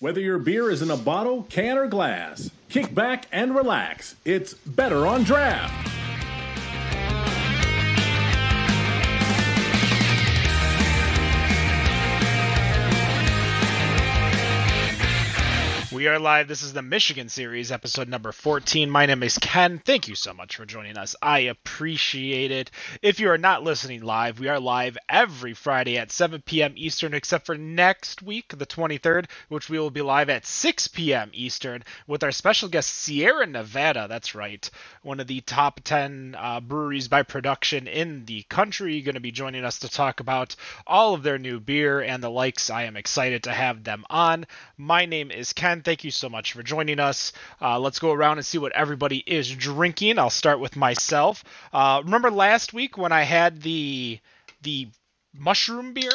Whether your beer is in a bottle, can, or glass, kick back and relax. It's better on draft. We are live. This is the Michigan series, episode number 14. My name is Ken. Thank you so much for joining us. I appreciate it. If you are not listening live, we are live every Friday at 7 p.m. Eastern, except for next week, the 23rd, which we will be live at 6 p.m. Eastern with our special guest, Sierra Nevada. That's right. One of the top 10 uh, breweries by production in the country. Going to be joining us to talk about all of their new beer and the likes. I am excited to have them on. My name is Ken thank you so much for joining us. Uh, let's go around and see what everybody is drinking. I'll start with myself. Uh, remember last week when I had the the mushroom beer?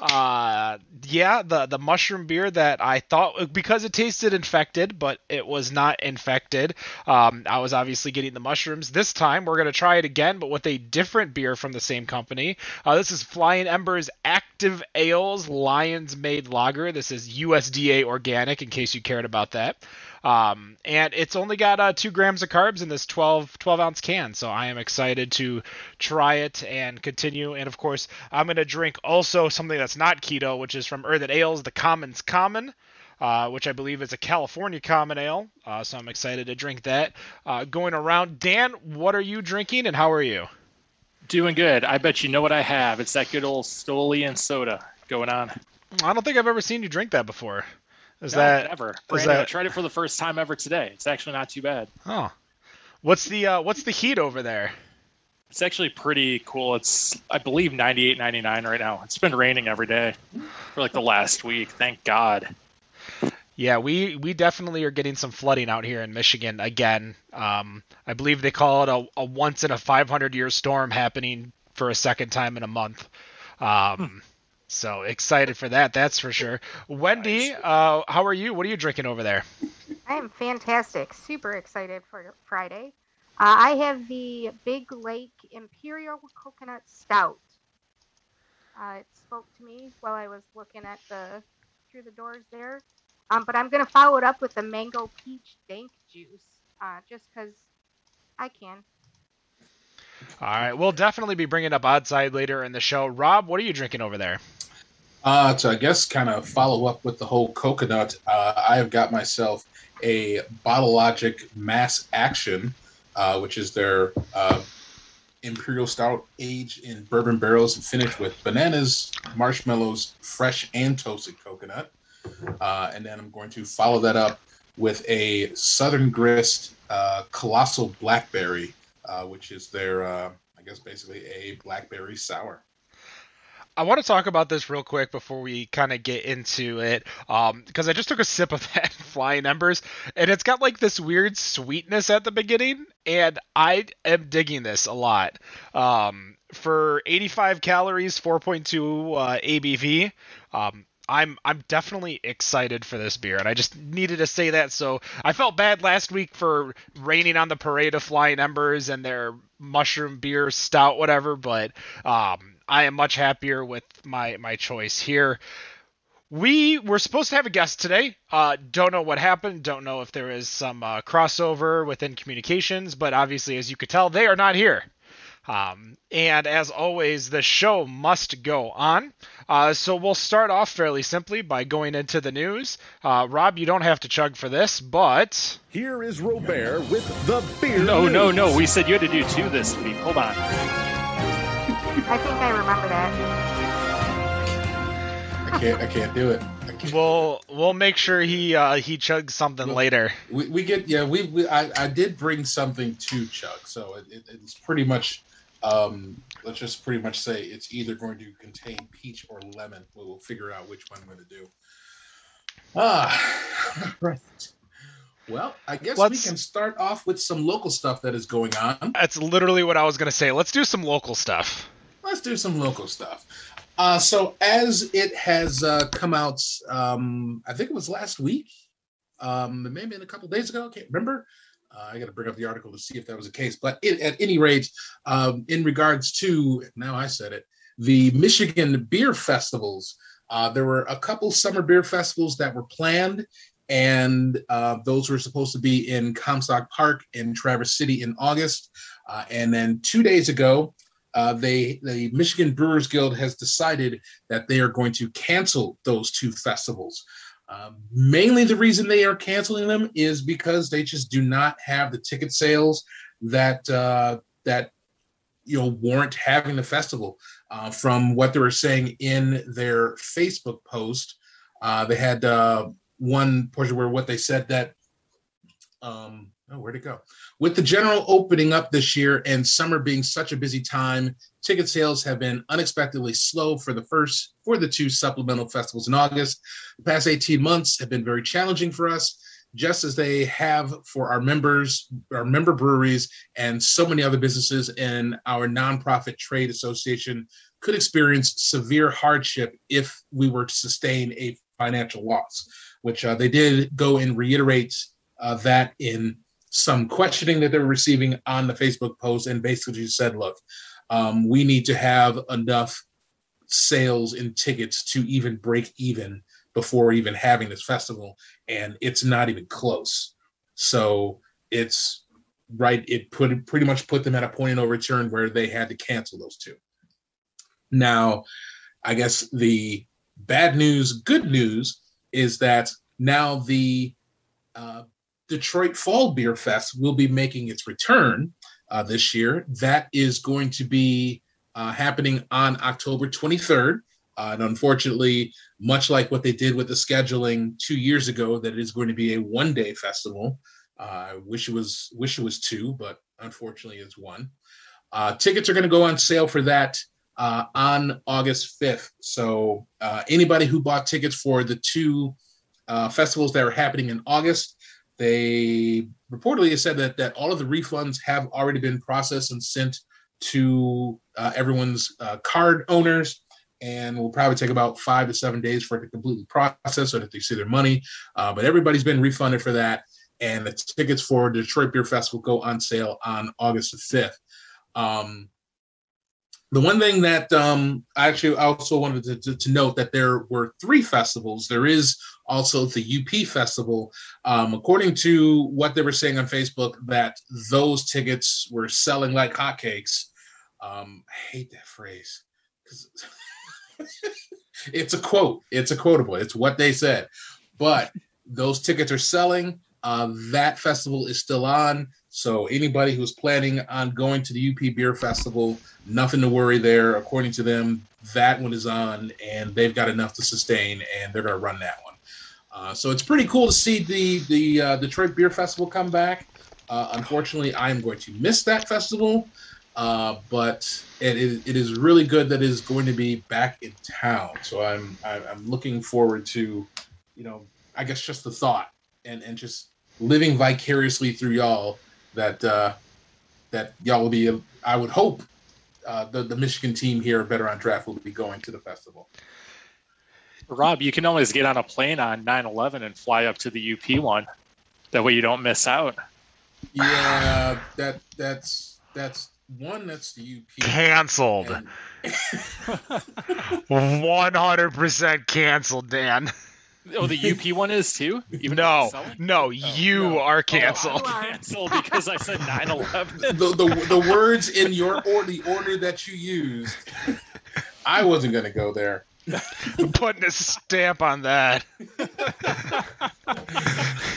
Uh yeah the the mushroom beer that i thought because it tasted infected but it was not infected um i was obviously getting the mushrooms. This time we're going to try it again but with a different beer from the same company. Uh, this is flying embers active ales lions mane lager. This is usda organic in case you cared about that um, and it's only got uh, two grams of carbs in this 12, 12 ounce can. So I am excited to try it and continue. And of course, I'm going to drink also something that's not keto, which is from Earthen Ales, the Commons Common. Uh, which I believe is a California common ale. Uh, so I'm excited to drink that. Uh, going around, Dan, what are you drinking and how are you? Doing good. I bet you know what I have. It's that good old Stolian soda going on. I don't think I've ever seen you drink that before. Is no, that ever? That... I tried it for the first time ever today. It's actually not too bad. Oh, what's the uh, what's the heat over there? It's actually pretty cool. It's I believe 98, 99 right now. It's been raining every day for like the last week. Thank God. Yeah, we we definitely are getting some flooding out here in Michigan again. Um, I believe they call it a, a once in a 500 year storm happening for a second time in a month. Um, hmm. So excited for that, that's for sure. Wendy, uh, how are you? What are you drinking over there? I am fantastic. Super excited for Friday. Uh, I have the Big Lake Imperial Coconut Stout. Uh, it spoke to me while I was looking at the through the doors there. Um, but I'm gonna follow it up with the mango peach dank juice, uh, just because I can. All right, we'll definitely be bringing up Oddside later in the show. Rob, what are you drinking over there? Uh, to I guess kind of follow up with the whole coconut, uh, I have got myself a Bottle Logic Mass Action, uh, which is their uh, imperial stout aged in bourbon barrels and finished with bananas, marshmallows, fresh and toasted coconut. Uh, and then I'm going to follow that up with a Southern Grist uh, Colossal Blackberry, which is their, I guess, basically a blackberry sour. I want to talk about this real quick before we kind of get into it, because um, I just took a sip of that Flying Embers, and it's got like this weird sweetness at the beginning, and I am digging this a lot. Um, for 85 calories, 4.2 uh, ABV, um, I'm I'm definitely excited for this beer, and I just needed to say that. So I felt bad last week for raining on the parade of Flying Embers and their mushroom beer stout, whatever, but um, I am much happier with my my choice here. We were supposed to have a guest today. Uh, don't know what happened. Don't know if there is some uh, crossover within communications, but obviously, as you could tell, they are not here. Um, and as always, the show must go on. Uh, so we'll start off fairly simply by going into the news. Uh, Rob, you don't have to chug for this, but. Here is Robert with the beer. No, news. no, no. We said you had to do two this week. Hold on. I think I remember that. I can't. I can't do it. Can't. We'll we'll make sure he uh, he chugs something well, later. We, we get yeah we, we I, I did bring something to chug so it, it, it's pretty much um, let's just pretty much say it's either going to contain peach or lemon. We'll figure out which one I'm going to do. Ah, right. Well, I guess Let's, we can start off with some local stuff that is going on. That's literally what I was going to say. Let's do some local stuff let's do some local stuff. Uh, so as it has uh, come out, um, I think it was last week, um, maybe a couple days ago. I can't remember. Uh, I got to bring up the article to see if that was the case. But it, at any rate, um, in regards to now, I said it, the Michigan beer festivals Uh, there were a couple summer beer festivals that were planned, and uh, those were supposed to be in Comstock Park in Traverse City in August. Uh, and then two days ago, uh, they the Michigan Brewers Guild has decided that they are going to cancel those two festivals. Um, mainly, the reason they are canceling them is because they just do not have the ticket sales that uh, that you know warrant having the festival. Uh, from what they were saying in their Facebook post, uh, they had uh, one portion where what they said that um, oh, where'd it go? With the general opening up this year and summer being such a busy time, ticket sales have been unexpectedly slow for the first for the two supplemental festivals in August. The past 18 months have been very challenging for us, just as they have for our members, our member breweries, and so many other businesses in our nonprofit trade association could experience severe hardship if we were to sustain a financial loss, which uh, they did go and reiterate uh, that in some questioning that they were receiving on the Facebook post, and basically just said, "Look, um, we need to have enough sales in tickets to even break even before even having this festival, and it's not even close." So it's right. It put pretty much put them at a point of no return where they had to cancel those two. Now, I guess the bad news, good news is that now the uh, Detroit Fall Beer Fest will be making its return uh, this year. That is going to be uh, happening on October 23rd. Uh, and unfortunately, much like what they did with the scheduling two years ago, that it is going to be a one-day festival. Uh, I wish it was wish it was two, but unfortunately, it's one. Uh, tickets are going to go on sale for that uh, on August 5th. So anybody who bought tickets for the two festivals that are happening in August, they reportedly said that that all of the refunds have already been processed and sent to uh, everyone's uh, card owners and will probably take about five to seven days for it to completely process so that they see their money. Uh, but everybody's been refunded for that. And the tickets for Detroit Beer Festival go on sale on August the 5th. Um, the one thing that um, I actually also wanted to, to, to, note that there were three festivals. There is also the UP Festival. Um, according to what they were saying on Facebook, that those tickets were selling like hotcakes. Um, I hate that phrase because it's a quote. It's a quotable. It's what they said. But those tickets are selling. Uh, that festival is still on. So anybody who's planning on going to the UP Beer Festival, nothing to worry there. According to them, that one is on, and they've got enough to sustain, and they're going to run that one. Uh, so it's pretty cool to see the the uh, Detroit Beer Festival come back. Uh, unfortunately, I am going to miss that festival, uh, but it is, it is really good that it is going to be back in town. So I'm I'm looking forward to, you know, I guess just the thought and and just living vicariously through y'all that uh, that y'all will be. I would hope uh, the the Michigan team here, Better on Draft, will be going to the festival. Rob, you can always get on a plane on 9/11 and fly up to the UP one. That way, you don't miss out. Yeah, that that's that's one. That's the UP canceled. One hundred percent canceled, Dan. Oh, the UP one is too. Even no, no, oh, you no. are oh, canceled. Oh, canceled because I said 9/11. The, the the words in your or the order that you used. I wasn't gonna go there. Putting a stamp on that.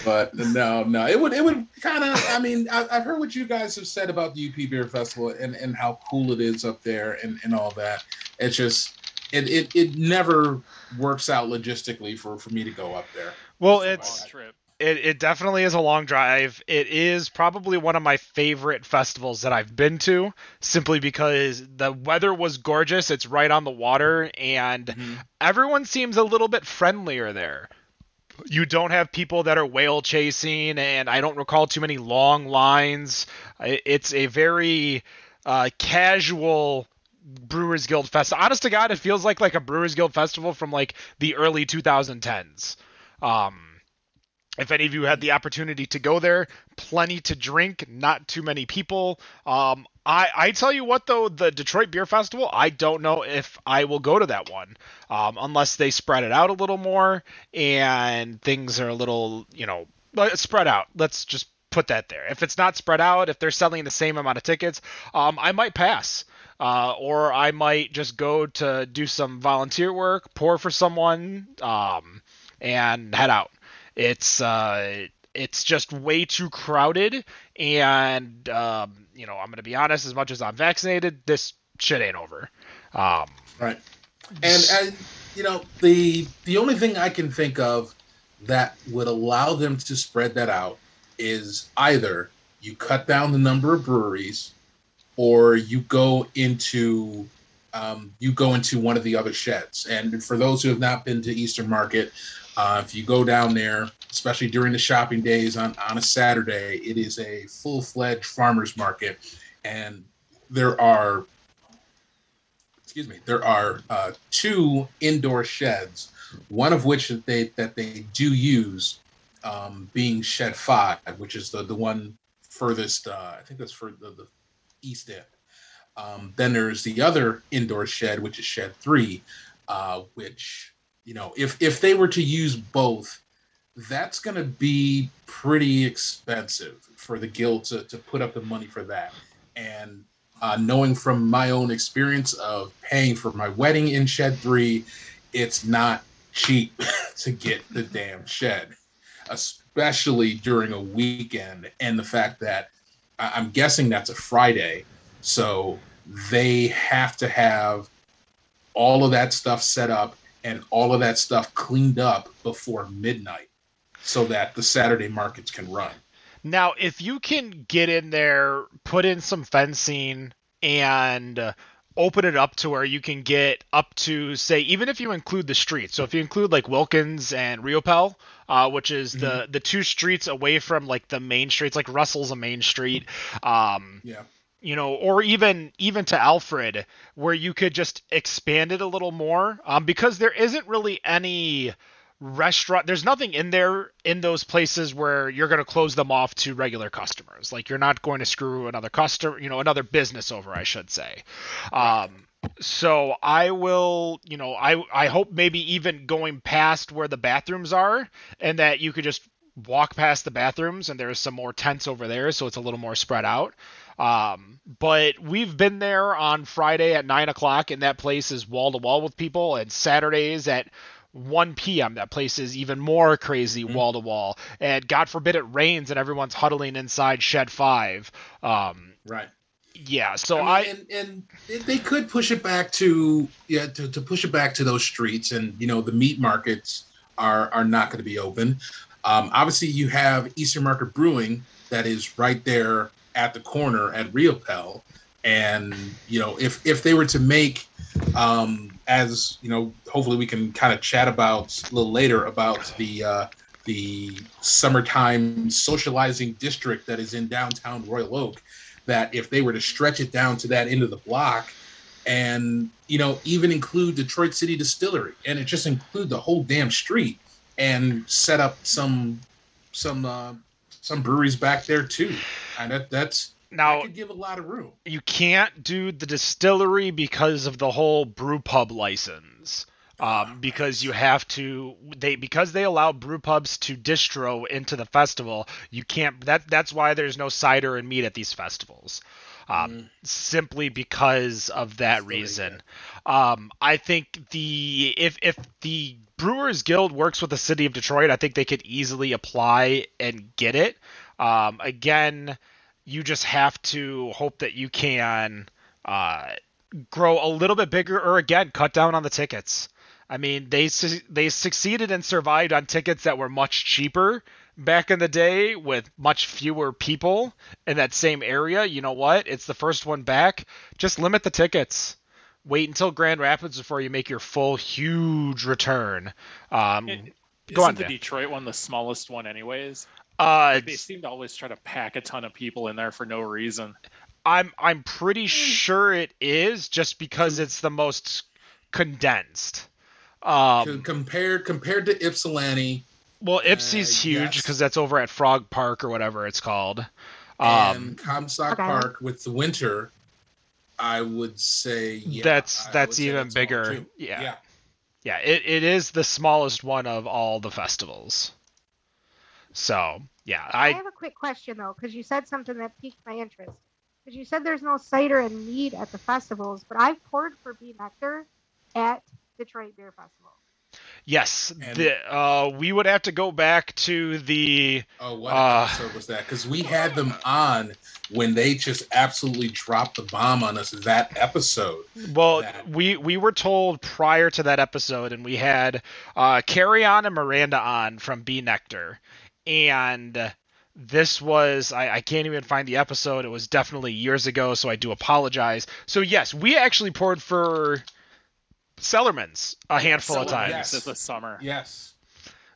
but no, no, it would it would kind of. I mean, I, have heard what you guys have said about the UP Beer Festival and and how cool it is up there and and all that. It's just it it it never works out logistically for for me to go up there. Well, it's trip it, it definitely is a long drive. It is probably one of my favorite festivals that I've been to, simply because the weather was gorgeous. It's right on the water, and mm-hmm. everyone seems a little bit friendlier there. You don't have people that are whale chasing, and I don't recall too many long lines. It's a very uh, casual Brewers Guild fest. Honest to God, it feels like like a Brewers Guild festival from like the early 2010s. Um, if any of you had the opportunity to go there, plenty to drink, not too many people. Um, I, I tell you what though, the Detroit Beer Festival, I don't know if I will go to that one, um, unless they spread it out a little more and things are a little, you know, spread out. Let's just put that there. If it's not spread out, if they're selling the same amount of tickets, um, I might pass. Uh, or I might just go to do some volunteer work, pour for someone, um, and head out. It's uh, it's just way too crowded, and um, you know I'm gonna be honest. As much as I'm vaccinated, this shit ain't over. Um, right. And, and you know the the only thing I can think of that would allow them to spread that out is either you cut down the number of breweries or you go into um, you go into one of the other sheds. And for those who have not been to Eastern Market, uh, if you go down there, especially during the shopping days on, on a Saturday, it is a full fledged farmers market. And there are, excuse me, there are uh, two indoor sheds, one of which that they, that they do use um, being shed five, which is the, the one furthest, uh, I think that's for the, the east end. Um, then there's the other indoor shed, which is shed three, uh, which you know, if if they were to use both, that's going to be pretty expensive for the guild to, to put up the money for that. And uh, knowing from my own experience of paying for my wedding in Shed 3, it's not cheap to get the damn shed, especially during a weekend. And the fact that I'm guessing that's a Friday. So they have to have all of that stuff set up and all of that stuff cleaned up before midnight so that the Saturday markets can run. Now, if you can get in there, put in some fencing, and open it up to where you can get up to, say, even if you include the streets. So if you include like Wilkins and Riopelle, uh, which is mm-hmm. the the two streets away from like the main streets, like Russell's a main street. Um, yeah you know, or even even to Alfred, where you could just expand it a little more, um, because there isn't really any restaurant. There's nothing in there in those places where you're going to close them off to regular customers. Like you're not going to screw another customer, you know, another business over, I should say. Um, so I will, you know, I I hope maybe even going past where the bathrooms are, and that you could just walk past the bathrooms and there's some more tents over there so it's a little more spread out um, but we've been there on Friday at nine o'clock, and that place is wall to wall with people. And Saturdays at 1 p.m. That place is even more crazy wall to wall. And God forbid it rains and everyone's huddling inside Shed Five. Um, right. Yeah. So I, mean, I and, and, they could push it back to yeah to, to push it back to those streets, and you know the meat markets are are not going to be open. Um, obviously, you have Eastern Market Brewing that is right there at the corner at Riopelle. And, you know, if, if they were to make, um, as, you know, hopefully we can kind of chat about a little later about the, uh, the summertime socializing district that is in downtown Royal Oak, that if they were to stretch it down to that end of the block, and you know even include Detroit City Distillery, and it just include the whole damn street, and set up some some uh, some breweries back there too. And that, that's now could give a lot of room. You can't do the distillery because of the whole brew pub license. Um, because you have to they because they allow brew pubs to distro into the festival you can't that that's why there's no cider and meat at these festivals um, mm. simply because of that reason um, i think the if if the brewers guild works with the city of detroit i think they could easily apply and get it um, again, you just have to hope that you can uh, grow a little bit bigger, or again, cut down on the tickets. I mean, they they succeeded and survived on tickets that were much cheaper back in the day with much fewer people in that same area. You know what? It's the first one back. Just limit the tickets. Wait until Grand Rapids before you make your full huge return. Um, it, go on. the Detroit one the smallest one, anyways? Uh, they seem to always try to pack a ton of people in there for no reason. I'm I'm pretty sure it is just because it's the most condensed. Um, compared compared to Ypsilanti, Well, Ypsi's Uh, huge yes. because that's over at Frog Park or whatever it's called. Um, and Comstock Okay. Park with the winter, I would say yeah, That's- I- I that's even that's bigger. Yeah. yeah. yeah, it, it is the smallest one of all the festivals. So yeah, I I have a quick question though, because you said something that piqued my interest. Because you said there's no cider and mead at the festivals, but I've poured for B Nectar at Detroit Beer Festival. Yes, And- the, uh, we would have to go back to the Oh, what Uh, episode was that? Because we had them on when they just absolutely dropped the bomb on us that episode. Well, that. we we were told prior to that episode, and we had uh, Carry On and Miranda on from B Nectar, and this was I, I can't even find the episode. It was definitely years ago, so I do apologize. So yes, we actually poured for Cellarmen's a handful of times. yes. This summer. Yes.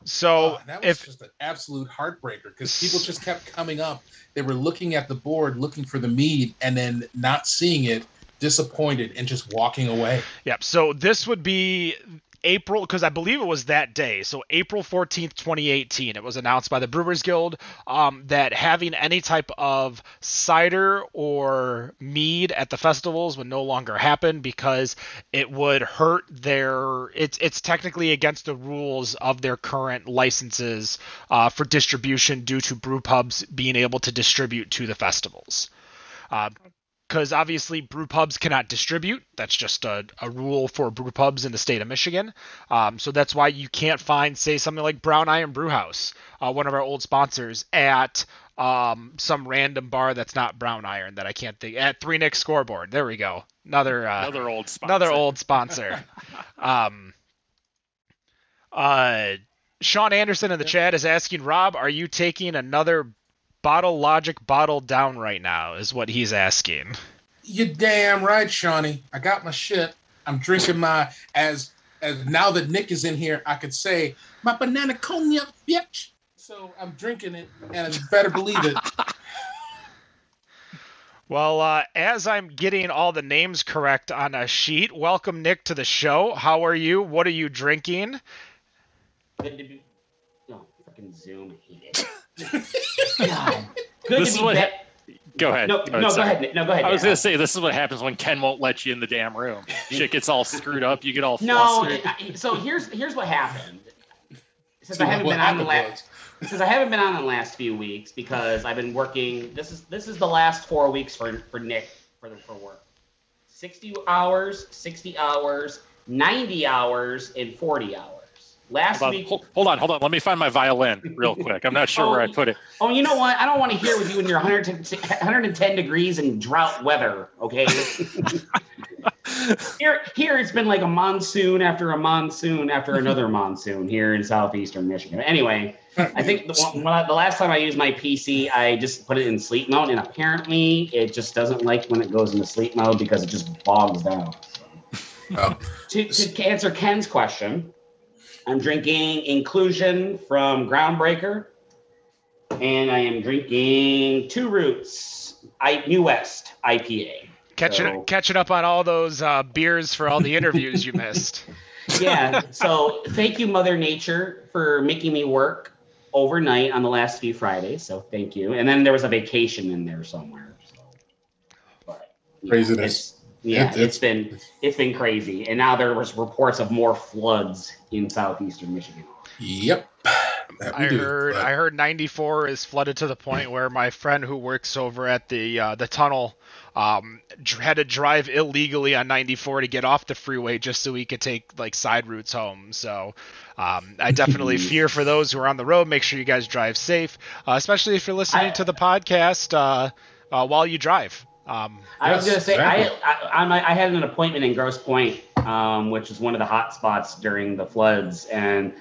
So Oh, that was if just an absolute heartbreaker because people just kept coming up. They were looking at the board, looking for the mead, and then not seeing it, disappointed, and just walking away. Yep. So this would be April, because I believe it was that day. So April 14th, 2018. It was announced by the Brewers Guild um, that having any type of cider or mead at the festivals would no longer happen because it would hurt their. It's it's technically against the rules of their current licenses uh, for distribution due to brew pubs being able to distribute to the festivals. Uh, because obviously brew pubs cannot distribute. That's just a, a rule for brew pubs in the state of Michigan. Um, so that's why you can't find, say, something like Brown Iron Brew House, uh, one of our old sponsors, at um, some random bar that's not Brown Iron that I can't think. At Three Nick Scoreboard. There we go. Another uh, Another old sponsor. another old sponsor. um, uh, Sean Anderson in the chat is asking Rob, are you taking another Bottle Logic bottle down right now? Is what he's asking. You damn right, Shawnee. I got my shit. I'm drinking my as as now that Nick is in here, I could say my banana cognac, bitch. So I'm drinking it, and you better believe it. Well, uh, as I'm getting all the names correct on a sheet, welcome Nick to the show. How are you? What are you drinking? Good to be. No, fucking Zoom. Hate it. God. Good This to is be what back. Go ahead. No, no, go ahead. No, go ahead. I was Nick. gonna say this is what happens when Ken won't let you in the damn room. Shit gets all screwed up. You get all No, flustered. So here's here's what happened. Since See, I haven't been on the last since I haven't been on the last few weeks because I've been working. This is this is the last four weeks for for Nick for the for work. Sixty hours, sixty hours, ninety hours, and forty hours. Last Hold on, week. hold, hold on, hold on. Let me find my violin real quick. I'm not sure where I oh. put it. Oh, you know what? I don't want to hear with you in your 110, 110 degrees and drought weather. Okay. here, here it's been like a monsoon after a monsoon after another monsoon here in southeastern Michigan. Anyway, I think the, one- when I- the last time I used my PC, I just put it in sleep mode, and apparently it just doesn't like when it goes into sleep mode because it just bogs down. Oh. To, to answer Ken's question, I'm drinking Inclusion from Groundbreaker, and I am drinking Two Roots I, New West IPA. Catching So- catching up on all those uh, beers for all the interviews you missed. Yeah, so thank you, Mother Nature, for making me work overnight on the last few Fridays. So thank you. And then there was a vacation in there somewhere. So. But, you know, Craziness. it's- Yeah, It- it's been it's been crazy, and now there was reports of more floods in southeastern Michigan. Yep. I do, heard but- I heard 94 is flooded to the point where my friend who works over at the uh, the tunnel um, had to drive illegally on 94 to get off the freeway just so he could take like side routes home. So um, I definitely fear for those who are on the road. Make sure you guys drive safe, uh, especially if you're listening I- to the podcast uh, uh, while you drive. Um, I was gonna say I, exactly. I, I'm- I had an appointment in Grosse Pointe, um, which is one of the hot spots during the floods, and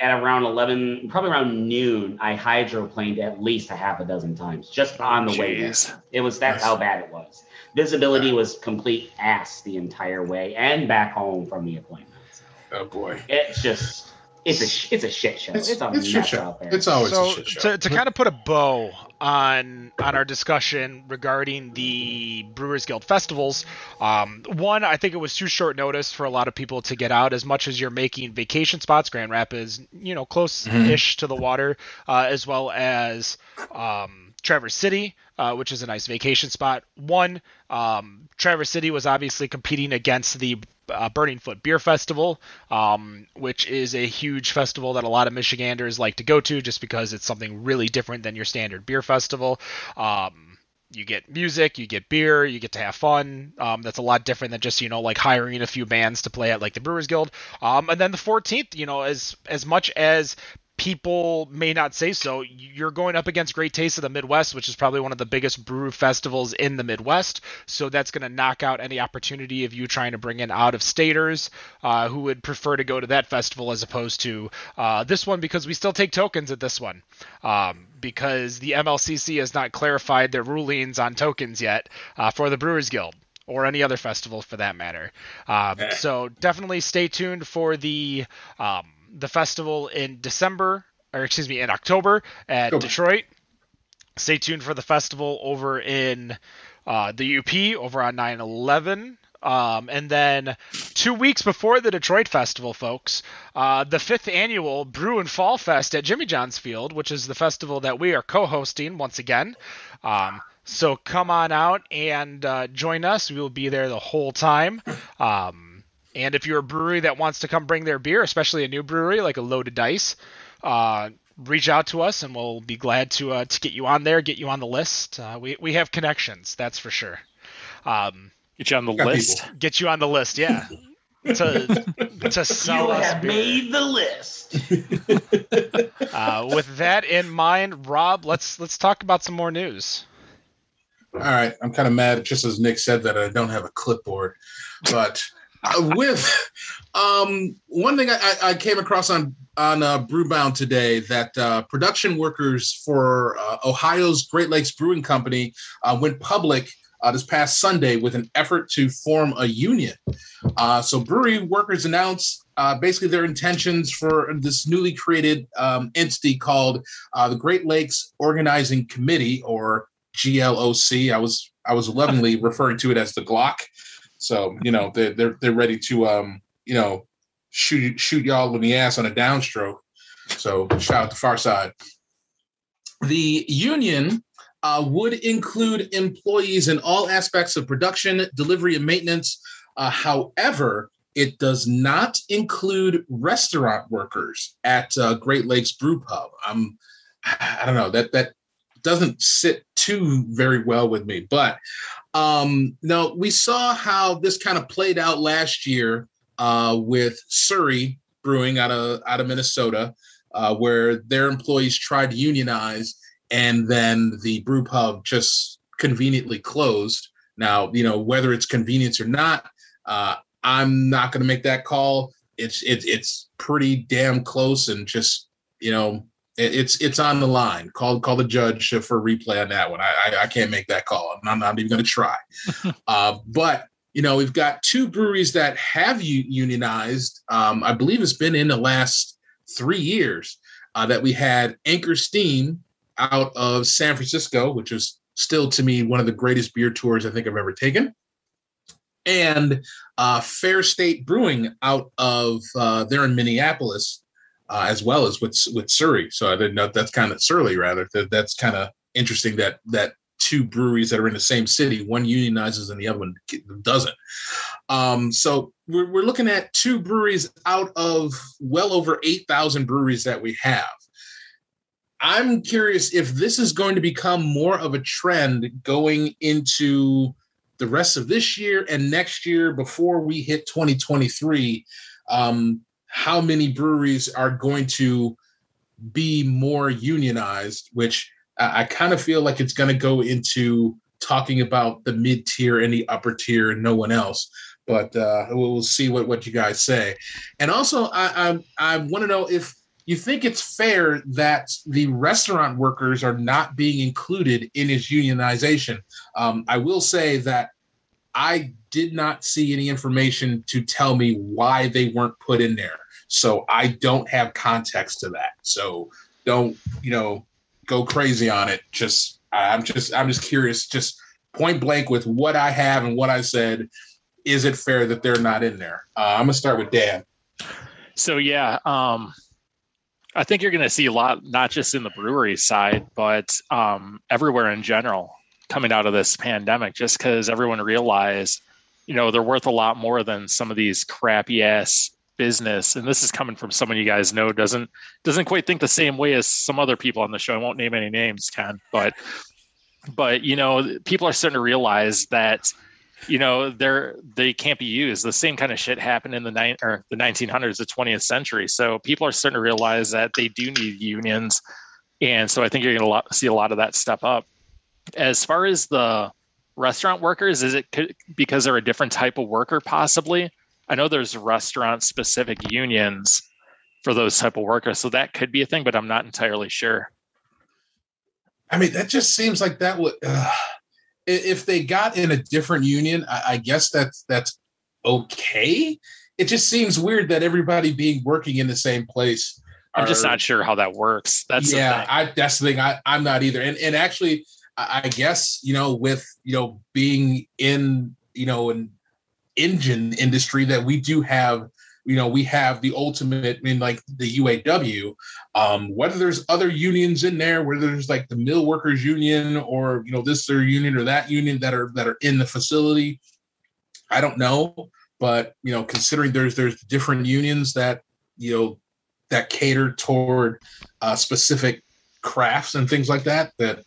at around 11, probably around noon, I hydroplaned at least a half a dozen times just on the way there. It was that's Yes. how bad it was. Visibility was complete ass the entire way and back home from the appointment. So Oh boy. it's just it's a it's a shit show. It's, It's, a it's shit show. out there. It's always so a shit show. to, to kind of put a bow on on our discussion regarding the Brewers Guild festivals, um, one I think it was too short notice for a lot of people to get out. As much as you're making vacation spots, Grand Rapids, you know, close-ish to the water, uh, as well as um, Traverse City, uh, which is a nice vacation spot. One, um, Traverse City was obviously competing against the uh, Burning Foot Beer Festival, um, which is a huge festival that a lot of Michiganders like to go to just because it's something really different than your standard beer festival. Um, you get music, you get beer, you get to have fun. Um, that's a lot different than just you know like hiring a few bands to play at like the Brewers Guild. Um, and then the 14th, you know, as as much as people may not say so, you're going up against Great Taste of the Midwest, which is probably one of the biggest brew festivals in the Midwest. So that's going to knock out any opportunity of you trying to bring in out of staters uh, who would prefer to go to that festival as opposed to uh, this one because we still take tokens at this one. Um, because the MLCC has not clarified their rulings on tokens yet uh, for the Brewers Guild or any other festival for that matter. Um, so definitely stay tuned for the um, the festival in December, or excuse me, in October at October. Detroit. Stay tuned for the festival over in uh, the UP over on 9 11. Um, and then two weeks before the Detroit Festival, folks, uh, the fifth annual Brew and Fall Fest at Jimmy John's Field, which is the festival that we are co hosting once again. Um, so come on out and uh, join us. We will be there the whole time. Um, and if you're a brewery that wants to come bring their beer, especially a new brewery like a Loaded Dice, uh, reach out to us and we'll be glad to uh, to get you on there, get you on the list. Uh, we we have connections, that's for sure. Um, Get you on the Got list. get you on the list, yeah. to to sell you us have beer. made the list. Uh, with that in mind, Rob, let's let's talk about some more news. All right, I'm kind of mad, just as Nick said that I don't have a clipboard, but uh, with um, one thing I, I came across on on uh, Brewbound today that uh, production workers for uh, Ohio's Great Lakes Brewing Company uh, went public this past Sunday with an effort to form a union. So brewery workers announced basically their intentions for this newly created um, entity called the Great Lakes Organizing Committee, or GLOC. I was I was lovingly referring to it as the Glock. So you know they're they're, they're ready to um you know shoot shoot y'all in the ass on a downstroke. So shout out to Far Side. The union uh, would include employees in all aspects of production, delivery, and maintenance. Uh, however, it does not include restaurant workers at uh, Great Lakes Brew Pub. I'm, I don't know that that doesn't sit too very well with me. But um, no, we saw how this kind of played out last year uh, with Surrey Brewing out of out of Minnesota, uh, where their employees tried to unionize, and then the brew pub just conveniently closed. Now, you know whether it's convenience or not, uh, I'm not going to make that call. It's it's it's pretty damn close, and just you know it- it's it's on the line. Call call the judge for a replay on that one. I I, I can't make that call. I'm not even going to try. uh, but you know we've got two breweries that have unionized. Um, I believe it's been in the last three years uh, that we had Anchor Steam out of San Francisco, which is still to me one of the greatest beer tours I think I've ever taken. And uh, Fair State Brewing out of uh, there in Minneapolis, uh, as well as with with Surrey. So I didn't know that's kind of Surly rather. That, that's kind of interesting that that two breweries that are in the same city, one unionizes and the other one doesn't. Um, so we're, we're looking at two breweries out of well over 8,000 breweries that we have. I'm curious if this is going to become more of a trend going into the rest of this year and next year before we hit 2023. Um, how many breweries are going to be more unionized, which I, I kind of feel like it's going to go into talking about the mid tier and the upper tier and no one else. But uh, we'll see what, what you guys say. And also, I, I, I want to know if you think it's fair that the restaurant workers are not being included in his unionization. Um, I will say that I did not see any information to tell me why they weren't put in there. So I don't have context to that. So don't, you know, go crazy on it. Just I'm just I'm just curious, just point blank with what I have and what I said. Is it fair that they're not in there? Uh, I'm gonna start with Dan. So yeah, um, I think you're to see a lot, not just in the brewery side, but um, everywhere in general coming out of this pandemic, just because everyone realized, you know, they're worth a lot more than some of these crappy ass business. And this is coming from someone you guys know doesn't doesn't quite think the same way as some other people on the show. I won't name any names, Ken, but but you know, people are starting to realize that you know they're they can't be used the same kind of shit happened in the nine or the 1900s the 20th century so people are starting to realize that they do need unions and so i think you're going to see a lot of that step up as far as the restaurant workers is it because they're a different type of worker possibly i know there's restaurant specific unions for those type of workers so that could be a thing but i'm not entirely sure i mean that just seems like that would uh if they got in a different union, I, I guess that's that's okay. It just seems weird that everybody being working in the same place. I'm just not sure how that works. That's yeah, I, that's the thing. I, I'm not either. And and actually, I guess you know, with you know being in you know an engine industry, that we do have you know we have the ultimate in mean, like the UAW. Um, whether there's other unions in there, whether there's like the mill workers union or you know this their union or that union that are that are in the facility, I don't know. But you know, considering there's there's different unions that you know that cater toward uh, specific crafts and things like that, that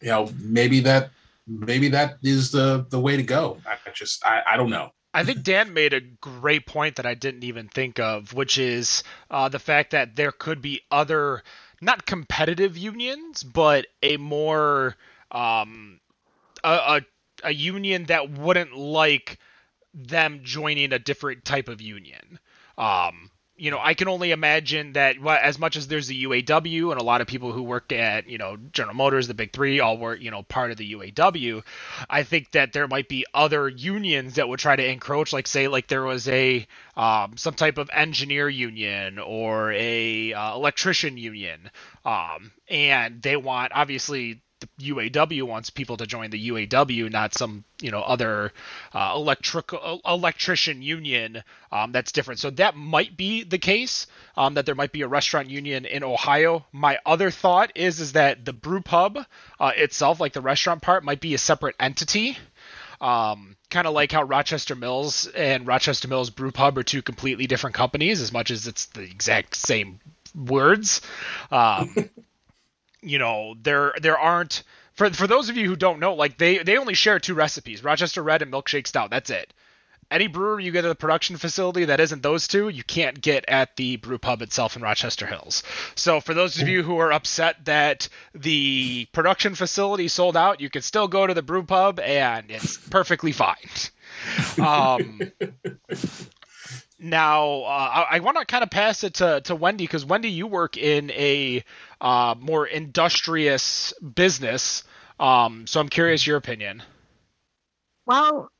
you know maybe that maybe that is the the way to go. I just I, I don't know. I think Dan made a great point that I didn't even think of, which is uh, the fact that there could be other, not competitive unions, but a more um, a, a, a union that wouldn't like them joining a different type of union. Um, you know, I can only imagine that as much as there's the UAW and a lot of people who work at, you know, General Motors, the big three, all were, you know, part of the UAW. I think that there might be other unions that would try to encroach, like say, like there was a um, some type of engineer union or a uh, electrician union, um, and they want obviously the UAW wants people to join the UAW, not some you know other uh, electric uh, electrician union um, that's different. So that might be the case um, that there might be a restaurant union in Ohio. My other thought is is that the brew pub uh, itself, like the restaurant part, might be a separate entity. Um, kind of like how Rochester Mills and Rochester Mills Brew Pub are two completely different companies, as much as it's the exact same words. Um, you know there there aren't for for those of you who don't know like they they only share two recipes rochester red and milkshake stout that's it. Any brewery you get at the production facility that isn't those two you can't get at the brew pub itself in rochester hills. So for those of you who are upset that the production facility sold out you can still go to the brew pub and it's perfectly fine. Um, now uh, I, I want to kind of pass it to, to Wendy because Wendy, you work in a uh, more industrious business, um, so I'm curious your opinion. Well,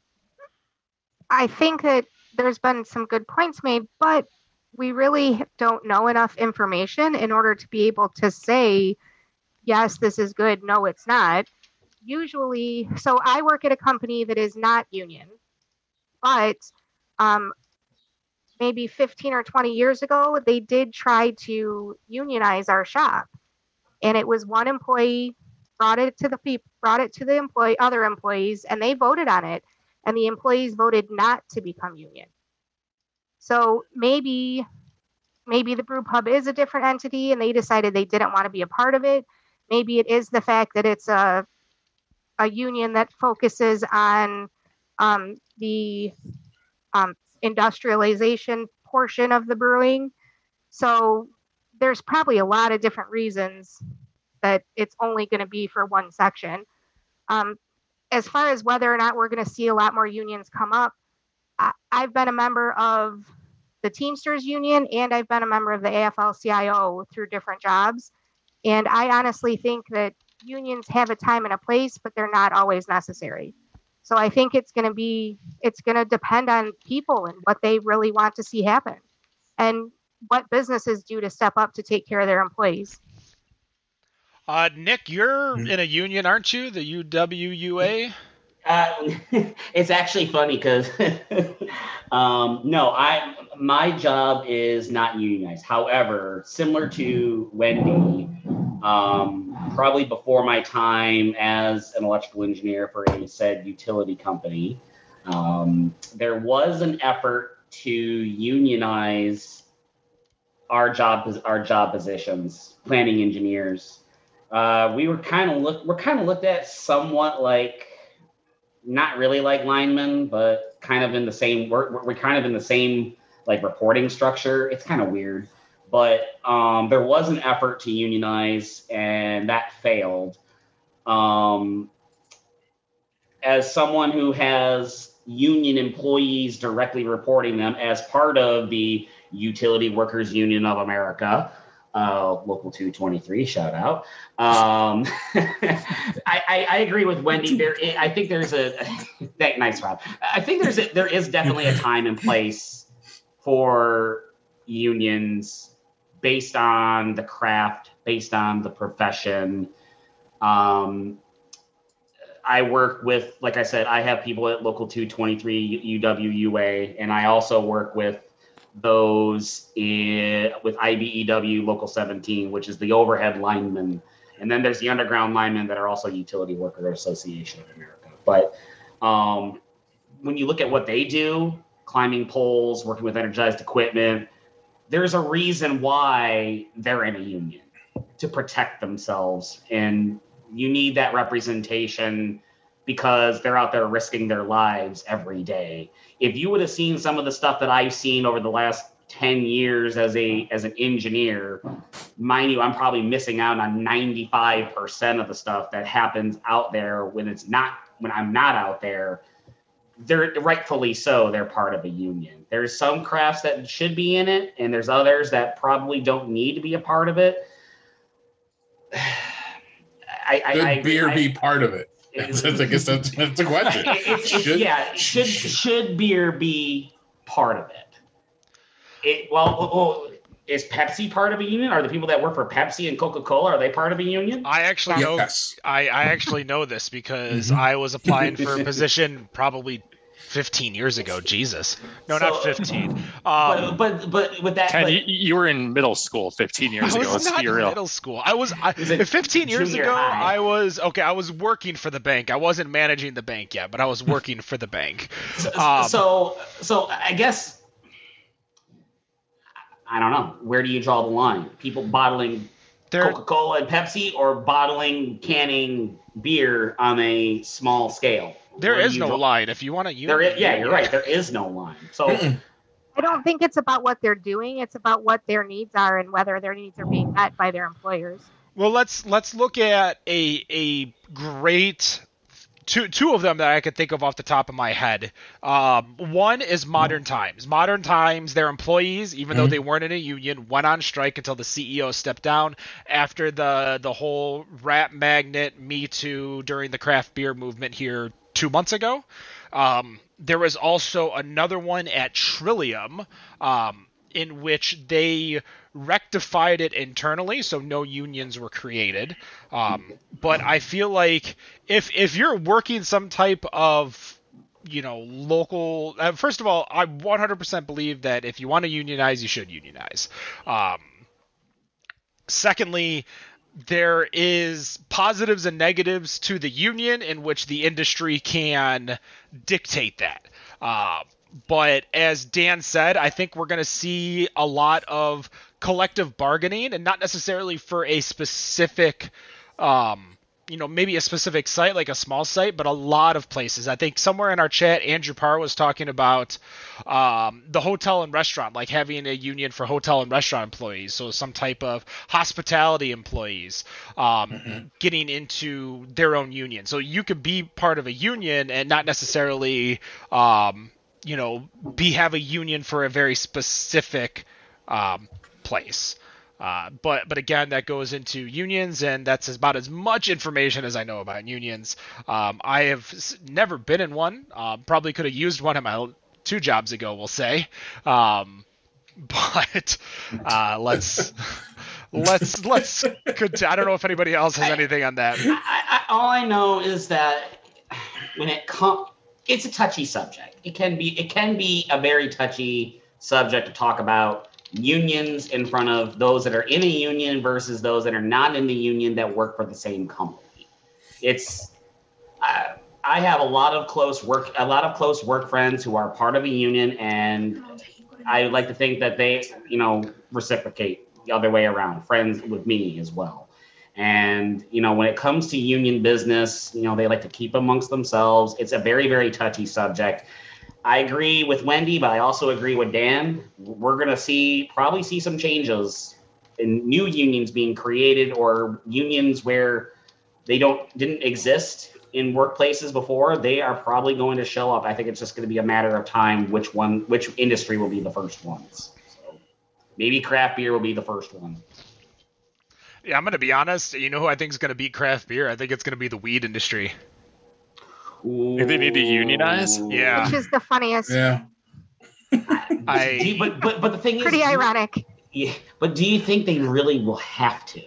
I think that there's been some good points made, but we really don't know enough information in order to be able to say, yes, this is good, no, it's not. Usually, so I work at a company that is not union, but um, maybe 15 or 20 years ago, they did try to unionize our shop. And it was one employee brought it to the brought it to the employee, other employees, and they voted on it. And the employees voted not to become union. So maybe, maybe the brew pub is a different entity, and they decided they didn't want to be a part of it. Maybe it is the fact that it's a a union that focuses on um, the um, industrialization portion of the brewing. So there's probably a lot of different reasons that it's only going to be for one section. Um, as far as whether or not we're going to see a lot more unions come up, I, I've been a member of the Teamsters Union and I've been a member of the AFL CIO through different jobs. And I honestly think that unions have a time and a place, but they're not always necessary. So I think it's going to be it's going to depend on people and what they really want to see happen. And what businesses do to step up to take care of their employees. Uh, Nick, you're Mhm. in a union, aren't you? The UWUA. Uh, it's actually funny because um, no, I my job is not unionized. However, similar to Wendy, um, probably before my time as an electrical engineer for a said utility company, um, there was an effort to unionize our job our job positions, planning engineers. Uh, we were kind of look we're kind of looked at somewhat like not really like linemen, but kind of in the same we're, we're kind of in the same like reporting structure. It's kind of weird, but um, there was an effort to unionize, and that failed. Um, as someone who has union employees directly reporting them as part of the Utility Workers Union of America, uh, local 223 shout out. Um, I, I, I agree with wendy. I I think there's a that nice rob. I think there's a, there is definitely a time and place for unions based on the craft based on the profession. Um, I work with, like I said, I have people at Local 223 UWUA, and I also work with those in, with IBEW Local 17, which is the overhead linemen. And then there's the underground linemen that are also Utility Worker Association of America. But um, when you look at what they do, climbing poles, working with energized equipment, there's a reason why they're in a union to protect themselves. And you need that representation because they're out there risking their lives every day. If you would have seen some of the stuff that I've seen over the last 10 years as a as an engineer, mind you, I'm probably missing out on 95% of the stuff that happens out there when it's not when I'm not out there. They're rightfully so, they're part of a union. There's some crafts that should be in it, and there's others that probably don't need to be a part of it. I, I, I, beer I, be part of it? That's, I guess that's, that's the question. it- it's- it's- Should- yeah, should should beer be part of it? It well, well, well, is Pepsi part of a union? Are the people that work for Pepsi and Coca Cola are they part of a union? I actually know. I, I actually know this because Mhm. I was applying for a position probably 15 years ago. Jesus, no, not 15. But Um, but but with that, Ken, but- you, you were in middle school 15 years I ago. was Let's not be in real. middle school. I was I, 15 years ago. high? I was okay. I was working for the bank. I wasn't managing the bank yet, but I was working for the bank. so, um, so so I guess I don't know. Where do you draw the line? People bottling Coca Cola and Pepsi, or bottling canning beer on a small scale? There Where do is you no draw- line. If you want to use, There is, yeah, you're right. There is no line. So I don't think it's about what they're doing. It's about what their needs are and whether their needs are being met by their employers. Well, let's let's look at a a great two two of them that I could think of off the top of my head. Um, one is Modern Times. Modern Times, their employees, even though Mhm. they weren't in a union, went on strike until the CEO stepped down after the the whole rat magnet Me Too during the craft beer movement here two months ago. Um, there was also another one at Trillium, um, in which they rectified it internally, so no unions were created. Um, but I feel like if if you're working some type of you know local uh, first of all i 100% believe that if you want to unionize you should unionize um, secondly there is positives and negatives to the union in which the industry can dictate that. Uh, but as Dan said, I think we're going to see a lot of collective bargaining, and not necessarily for a specific, um, you know, maybe a specific site like a small site, but a lot of places. I think somewhere in our chat, Andrew Parr was talking about um, the hotel and restaurant, like having a union for hotel and restaurant employees, so some type of hospitality employees um, getting into their own union. So you could be part of a union and not necessarily. Um, you know, be have a union for a very specific um, place. Uh, but but again, that goes into unions, and that's about as much information as I know about unions. Um, I have s- never been in one. Um, probably could have used one of my two jobs ago, we'll say. Um, but uh, let's let's let's. I don't know if anybody else has anything on that. I, I, all I know is that when it comes, it's a touchy subject. It can be it can be a very touchy subject to talk about unions in front of those that are in a union versus those that are not in the union that work for the same company. It's uh, I have a lot of close work a lot of close work friends who are part of a union and I like to think that they, you know, reciprocate the other way around, friends with me as well. And, you know, when it comes to union business, you know, they like to keep amongst themselves. It's a very, very touchy subject. I agree with Wendy, but I also agree with Dan. We're going to see, probably see some changes in new unions being created or unions where they don't didn't exist in workplaces before, they are probably going to show up. I think it's just going to be a matter of time which one, which industry will be the first ones. So maybe craft beer will be the first one. Yeah, I'm going to be honest. You know who I think is going to beat craft beer? I think it's going to be the weed industry. Ooh. They need to unionize. Yeah, which is the funniest. Yeah. I. You, but but but the thing Pretty is, pretty ironic. Yeah, but do you think they really will have to?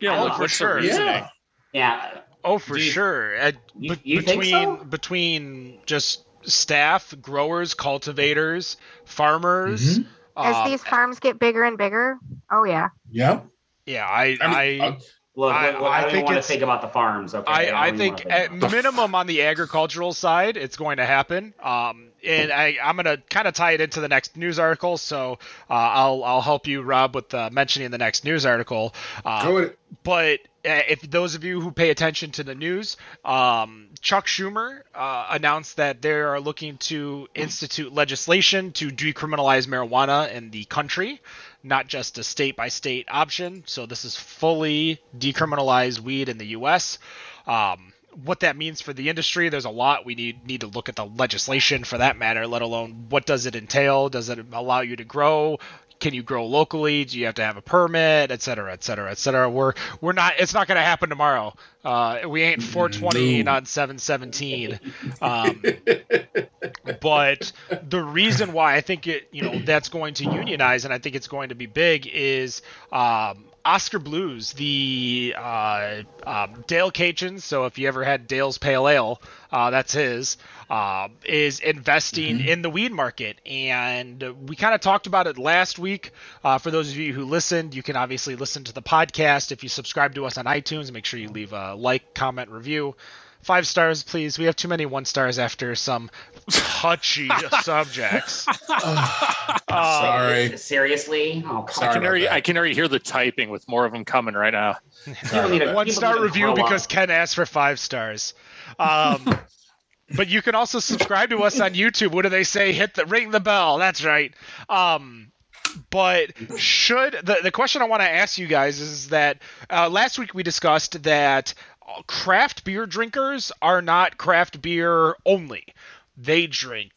Yeah, Oh, for sure. Yeah. Yeah, Oh, for you- sure. Uh, you- be- you think between so? between just staff, growers, cultivators, farmers. Mhm. As um, these farms get bigger and bigger, oh yeah. Yep. yeah, I I I, mean, uh, look, I- look, look, I I, think even want to think about the farms. Okay, I, I even think at minimum on the agricultural side, it's going to happen. Um, and I, I'm going to kind of tie it into the next news article. So uh, I'll I'll help you, Rob, with uh, mentioning the next news article. Uh, go with it. but uh, if those of you who pay attention to the news, um, Chuck Schumer uh, announced that they are looking to institute legislation to decriminalize marijuana in the country, not just a state by state option. So this is fully decriminalized weed in the U.S. Um, what that means for the industry, there's a lot we need need to look at the legislation for that matter. Let alone what does it entail? Does it allow you to grow? Can you grow locally? Do you have to have a permit, et cetera, et cetera, et cetera? We're we're not. It's not going to happen tomorrow. Uh, we ain't 420 No. on 717. Um, but the reason why I think it, you know, that's going to unionize and I think it's going to be big is um, Oskar Blues, the uh, um, Dale Cajuns. So if you ever had Dale's Pale Ale, uh, that's his. Uh, is investing in the weed market, and we kind of talked about it last week. Uh, for those of you who listened, you can obviously listen to the podcast if you subscribe to us on iTunes. Make sure you leave a like, comment, review. Five stars, please. We have too many one stars after some touchy subjects. Uh, Sorry. Seriously? Oh, Sorry I can already. I can already hear the typing with more of them coming right now. People one star review grow up. because Ken asked for five stars. Um, but you can also subscribe to us on YouTube. What do they say? Hit the ring the bell. That's right. Um, but should the the question I want to ask you guys is that uh, last week we discussed that craft beer drinkers are not craft beer only. They drink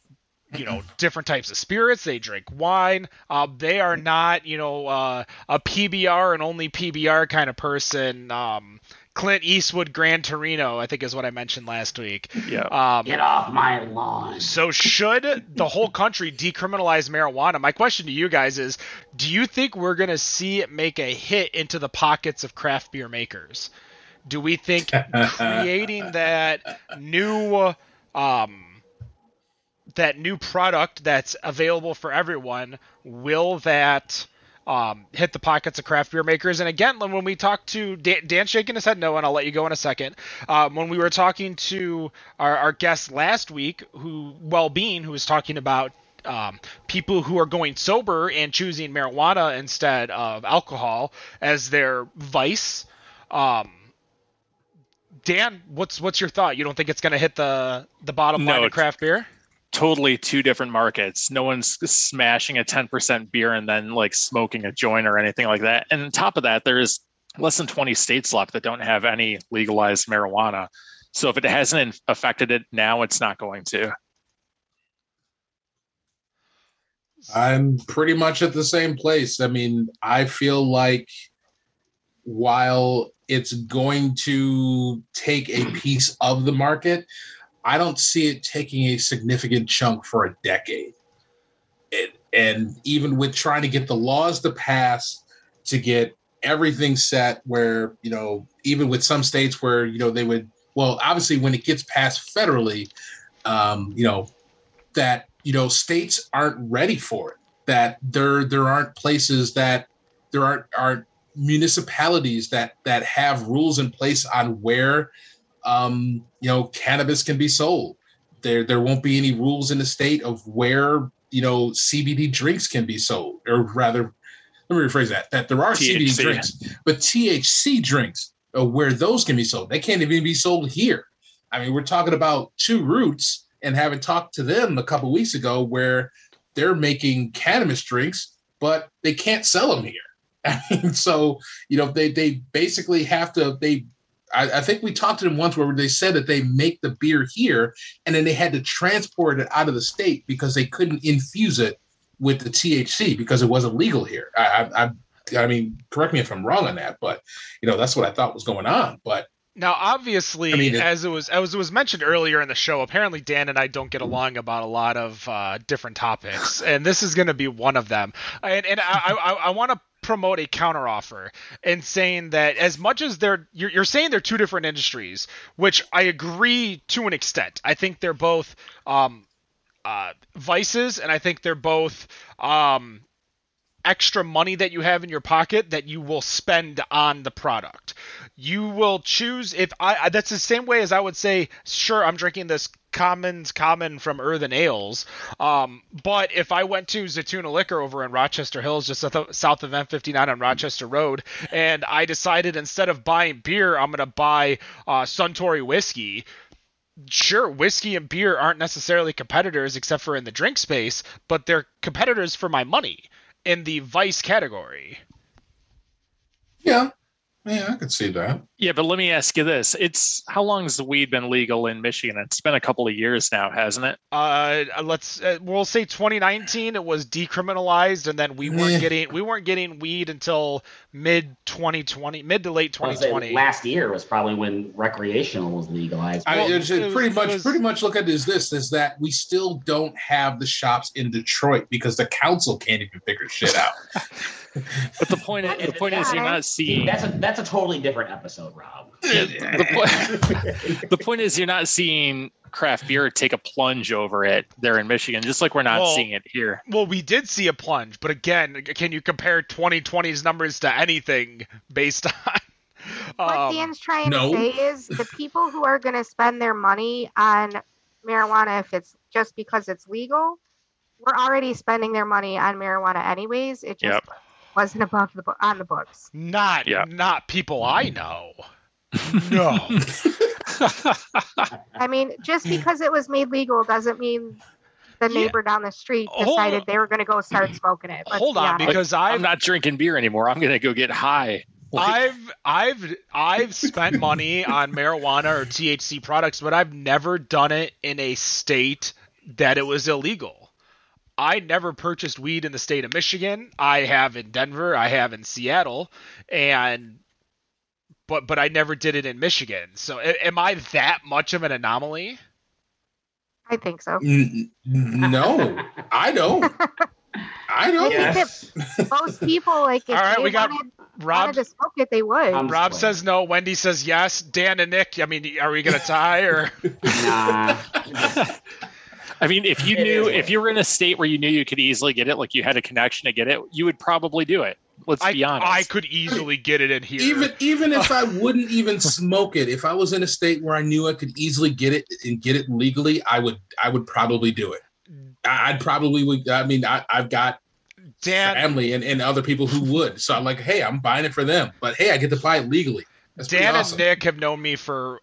you know different types of spirits they drink wine um, they are not you know uh, a pbr and only pbr kind of person um, clint eastwood gran torino i think is what i mentioned last week Yeah. um, Get off my lawn. so should the whole country decriminalize marijuana my question to you guys is do you think we're going to see it make a hit into the pockets of craft beer makers do we think creating that new um, that new product that's available for everyone will that um, hit the pockets of craft beer makers and again when we talked to dan, Dan shaking his head no and i'll let you go in a second um, when we were talking to our, our guest last week who well-being who was talking about um, people who are going sober and choosing marijuana instead of alcohol as their vice um, Dan, what's what's your thought? You don't think it's going to hit the the bottom No, line of craft beer? Totally two different markets. No one's smashing a 10% beer and then like smoking a joint or anything like that. And on top of that, there's less than 20 states left that don't have any legalized marijuana. So if it hasn't affected it now, it's not going to. I'm pretty much at the same place. I mean, I feel like while it's going to take a piece of the market, I don't see it taking a significant chunk for a decade. It, and even with trying to get the laws to pass to get everything set where you know even with some states where you know they would well obviously when it gets passed federally um, you know that you know states aren't ready for it that there there aren't places that there aren't aren't municipalities that that have rules in place on where um, you know cannabis can be sold. There there won't be any rules in the state of where you know CBD drinks can be sold or rather let me rephrase that that there are THC. CBD drinks but THC drinks uh, where those can be sold. They can't even be sold here. I mean we're talking about two roots and having talked to them a couple weeks ago where they're making cannabis drinks but they can't sell them here. I mean, so you know they they basically have to they I, I think we talked to them once where they said that they make the beer here and then they had to transport it out of the state because they couldn't infuse it with the THC because it wasn't legal here. I, I, I, I mean, correct me if I'm wrong on that, but you know that's what I thought was going on. But Now, obviously, I mean, it- as it was as it was mentioned earlier in the show, apparently Dan and I don't get along about a lot of uh, different topics, and this is going to be one of them. And, and I, I, I want to promote a counteroffer and saying that as much as they're you're, you're saying they're two different industries, which I agree to an extent. I think they're both um, uh, vices, and I think they're both um, extra money that you have in your pocket that you will spend on the product. You will choose if I I- that's the same way as I would say, sure, I'm drinking this Commons Common from Earthen Ales. Um, but if I went to Zetouna Liquor over in Rochester Hills, just south of M59 on Rochester Road, and I decided instead of buying beer, I'm gonna buy uh, Suntory whiskey sure, whiskey and beer aren't necessarily competitors except for in the drink space, but they're competitors for my money in the vice category. yeah, yeah, I could see that. Yeah, but let me ask you this: It's how long has the weed been legal in Michigan? It's been a couple of years now, hasn't it? Uh, let's uh, we'll say 2019 it was decriminalized, and then we weren't getting we weren't getting weed until mid 2020, mid to late I say 2020. last year was probably when recreational was legalized. I Well, mean, it's it was- pretty it much was- pretty much look at it as this is that we still don't have the shops in Detroit because the council can't even figure shit out. But the point, the point is, you're not seeing. that's a that's a totally different episode, Rob. the, point, the point is, you're not seeing craft beer take a plunge over it there in Michigan, just like we're not Well, seeing it here. Well, we did see a plunge, but again, can you compare 2020's numbers to anything based on? What um, Dan's trying no. to say is the people who are going to spend their money on marijuana, if it's just because it's legal, we're already spending their money on marijuana anyways. It just Yep. Wasn't above the bo- on the books. Not Yeah. not people I know. No. I mean, just because it was made legal doesn't mean the Yeah. neighbor down the street decided on. they were going to go start smoking it. Let's Hold be on, because I'm I've not drinking beer anymore. I'm gonna go get high. Like, I've I've I've spent money on marijuana or THC products, but I've never done it in a state that it was illegal. I never purchased weed in the state of Michigan. I have in Denver, I have in Seattle, and but but I never did it in Michigan. So a- am I that much of an anomaly? I think so. N- n- no, I don't. I don't. Yeah. yes. Most people like if All right, we got wanted, Rob wanted to smoke it, they would. Um, Rob Split. says no, Wendy says yes, Dan and Nick, I mean, are we going to tie or Nah. I mean, if you It knew, if you were in a state where you knew you could easily get it, like you had a connection to get it, you would probably do it. Let's I, be honest. I could easily get it in here. Even even if I wouldn't even smoke it, if I was in a state where I knew I could easily get it and get it legally, I would I would probably do it. I- I'd probably would. I mean, I, I've got Dan family and, and other people who would. So I'm like, hey, I'm buying it for them, but hey, I get to buy it legally. That's Dan awesome. and Nick have known me for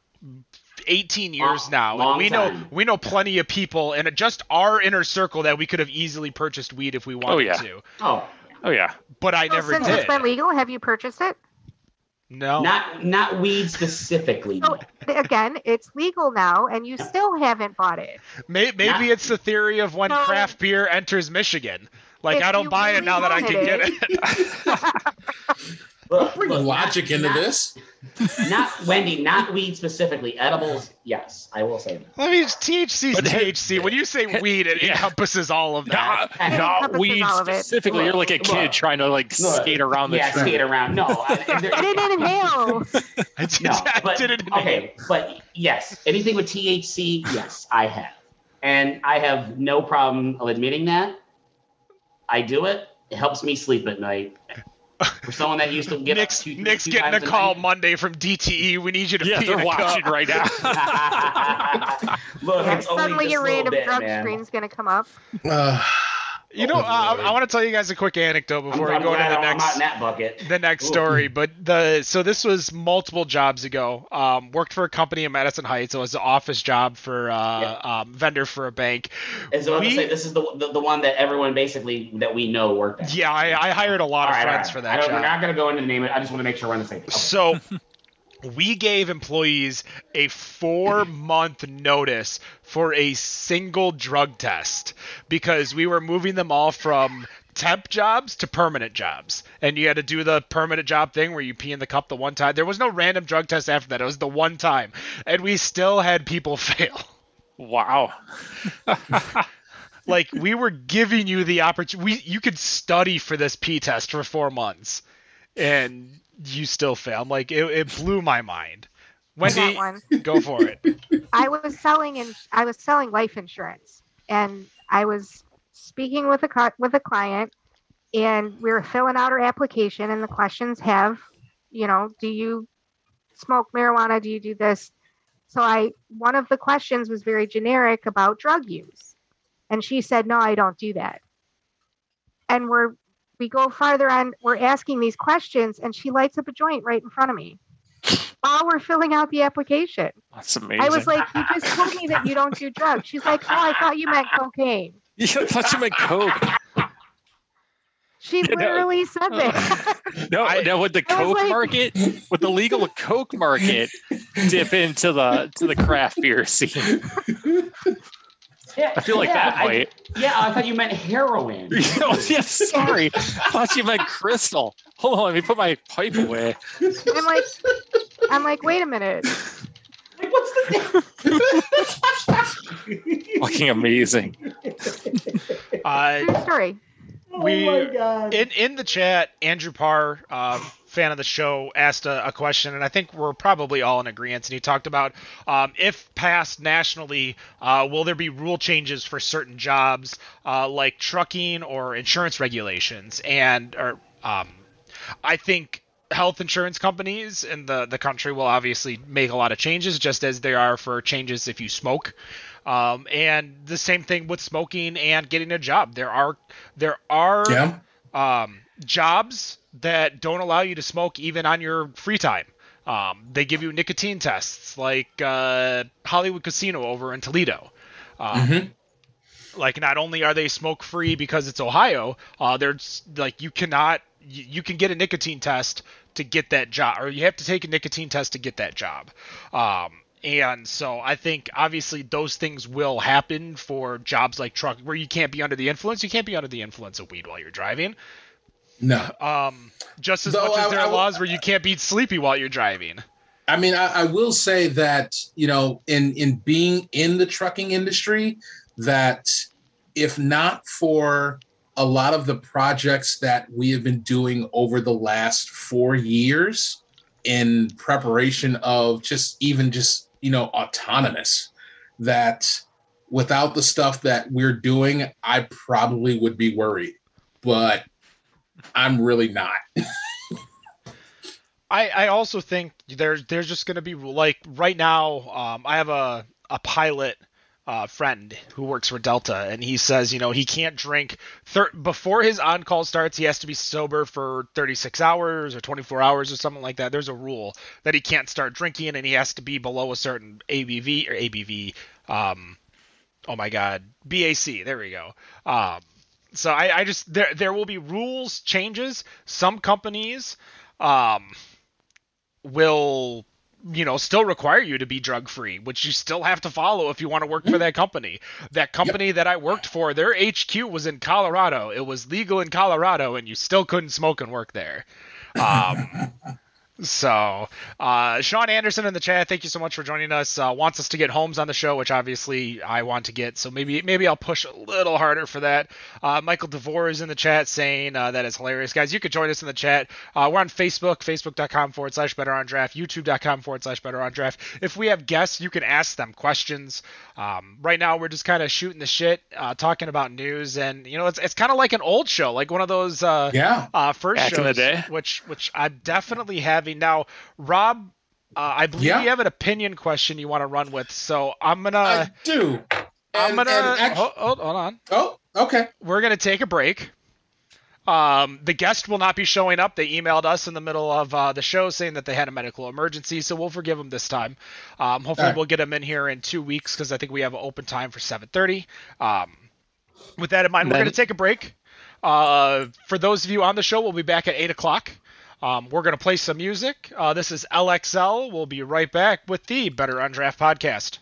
18 years Long- now, and long we know we know plenty of people in just our inner circle that we could have easily purchased weed if we oh, wanted yeah. to. Oh, oh yeah, But I So never since did. it's been legal, have you purchased it? No. not not weed specifically. So again, it's legal now, and you still haven't bought it. May- maybe Not- it's the theory of when No. craft beer enters Michigan. Like If I don't you buy it now that I can wanted get it. it. Look, Bring logic into not- this. Not Wendy, not weed specifically. Edibles, yes, I will say that. I mean, THC is But it- THC. When you say weed, it Yeah. encompasses all of that. It Not weed all of it. specifically. You're like a kid look. trying to like Look, skate around the yeah, tree. skate around. No, I, there- I didn't inhale. I did, no, I but did it. okay, but yes, anything with THC, yes, I have, and I have no problem admitting that. I do it. It helps me sleep at night. For someone that used to get up Nick's, two, Nick's two getting a call night. Monday from DTE. We need you to Yeah, pee they're watching cup. right now. Look, Yeah, it's only suddenly this a random bit, drug man. screen's gonna come up. Uh, You know, uh. I, want to tell you guys a quick anecdote I'm, before we go into glad the I'm not next bucket. the next Ooh. story. But the so this was multiple jobs ago. Um, worked for a company in Madison Heights. It was an office job for uh, um, vendor for a bank. And so I was gonna say this is the, the the one that everyone basically that we know worked at. Yeah, I, I hired a lot All of right, friends right. for I that don't, job. We're not gonna go into the name. I just want to make sure we're on the same. page. So we gave employees a four month notice for a single drug test because we were moving them all from temp jobs to permanent jobs. And you had to do the permanent job thing where you pee in the cup the one time. There was no random drug test after that. It was the one time. And we still had people fail. wow. Like we were giving you the opportunity. We you could study for this P test for four months, and you still fail. I'm like it, it blew my mind. Wendy, go for it. I was selling and I was selling life insurance, and I was speaking with a with a client, and we were filling out our application, and the questions have, you know, do you smoke marijuana? Do you do this? So I one of the questions was very generic about drug use, and she said, no, I don't do that. And we're we go farther on. We're asking these questions, and she lights up a joint right in front of me. While we're filling out the application. That's amazing. I was like, you just told me that you don't do drugs. She's like, oh, I thought you meant cocaine. Yeah, I thought you meant coke. She You know- literally said that. Uh, no, I- no, with the I coke like- market, with the legal coke market, dip into the to the craft beer scene. Yeah, I feel like yeah, that I- might. yeah, I thought you meant heroin. oh, yeah, sorry. I thought you meant crystal. Hold on, let me put my pipe away. I'm like, I'm like, wait a minute. Like, what's the Fucking amazing. Uh, True story. We- oh my god. in in the chat, Andrew Parr, um, fan of the show, asked a, a question, and I think we're probably all in agreement. And he talked about um, if passed nationally, uh, will there be rule changes for certain jobs uh, like trucking or insurance regulations? And or um, I think health insurance companies in the, the country will obviously make a lot of changes, just as there are for changes if you smoke. Um, and the same thing with smoking and getting a job. There are there are yeah. um, jobs that don't allow you to smoke even on your free time. Um, they give you nicotine tests, like uh, Hollywood Casino over in Toledo. Um, Mhm. Like, not only are they smoke free because it's Ohio, uh, there's like you cannot you, you can get a nicotine test to get that job, or you have to take a nicotine test to get that job. Um, and so I think obviously those things will happen for jobs like truck where you can't be under the influence. You can't be under the influence of weed while you're driving. No. Um, just as Though much as I- there I are will- laws where you can't be sleepy while you're driving. I mean, I, I will say that you know, in in being in the trucking industry, that if not for a lot of the projects that we have been doing over the last four years in preparation of just even just you know autonomous, that without the stuff that we're doing, I probably would be worried, but I'm really not. I, I also think there's there's just to be like right now um, I have a a pilot uh, friend who works for Delta and he says you know he can't drink thir- before his on call starts he has to be sober for 36 hours or 24 hours or something like that there's a rule that he can't start drinking and he has to be below a certain ABV or ABV um oh my god BAC there we go um so I, I just there there will be rules changes. Some companies um will you know still require you to be drug free which you still have to follow if you want to work for that company. That company that i worked for their hq was in colorado. It was legal in colorado and you still couldn't smoke and work there. Um So, uh, Sean Anderson in the chat, thank you so much for joining us. Uh, wants us to get Holmes on the show, which obviously I want to get. So maybe maybe I'll push a little harder for that. Uh, Michael DeVore is in the chat saying uh, that is hilarious, guys. You could join us in the chat. Uh, we're on Facebook, facebook.com forward slash Better on Draft, YouTube.com forward slash Better on Draft. If we have guests, you can ask them questions. Um, right now, we're just kind of shooting the shit, uh, talking about news, and you know, it's it's kind of like an old show, like one of those uh, Yeah. uh, first Back shows, in the day. which which I'm definitely having now. Rob, uh, I believe Yeah. you have an opinion question you want to run with, so I'm gonna I do. I'm And- gonna and act- hold, hold, hold on. oh, okay. We're gonna take a break. Um, the guest will not be showing up. They emailed us in the middle of uh, the show saying that they had a medical emergency, so we'll forgive them this time. Um, hopefully, Alright. we'll get them in here in two weeks because I think we have an open time for 7:30. Um, with that in mind, we're going to take a break. Uh, for those of you on the show, we'll be back at eight o'clock. Um, we're going to play some music. Uh, this is LXL. We'll be right back with the Better on Draft podcast.